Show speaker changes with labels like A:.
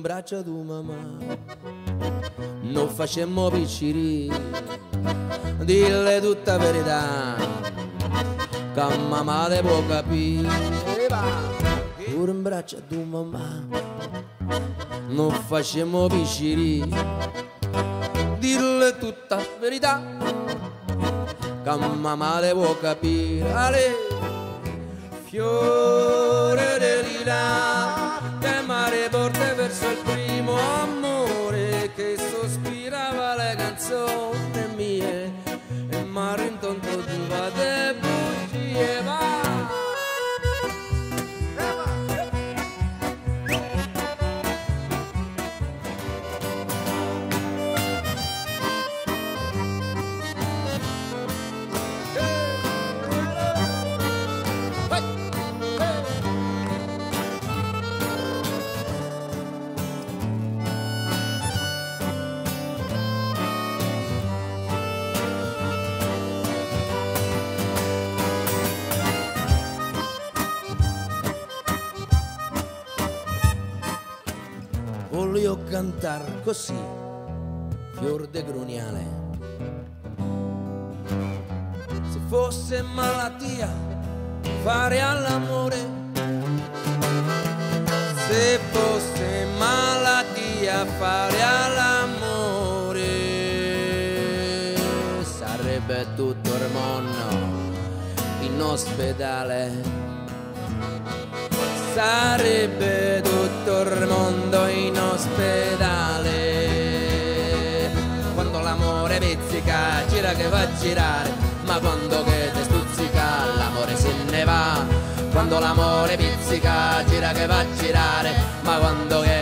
A: braccio tu mamma non facemmo picciri dille tutta verità che mamma te può capire pure in braccio a tu mamma non facemmo picciri dille tutta verità che mamma te può capire Ale. fiore di lila So e mie e mare in tonto di voglio cantare così, fior de gruniale. Se fosse malattia fare all'amore, se fosse malattia fare all'amore, sarebbe tutto il mondo in ospedale. Sarebbe tutto il mondo in ospedale. Quando l'amore pizzica, gira che va a girare, ma quando che te stuzzica, l'amore se ne va. Quando l'amore pizzica, gira che va a girare, ma quando che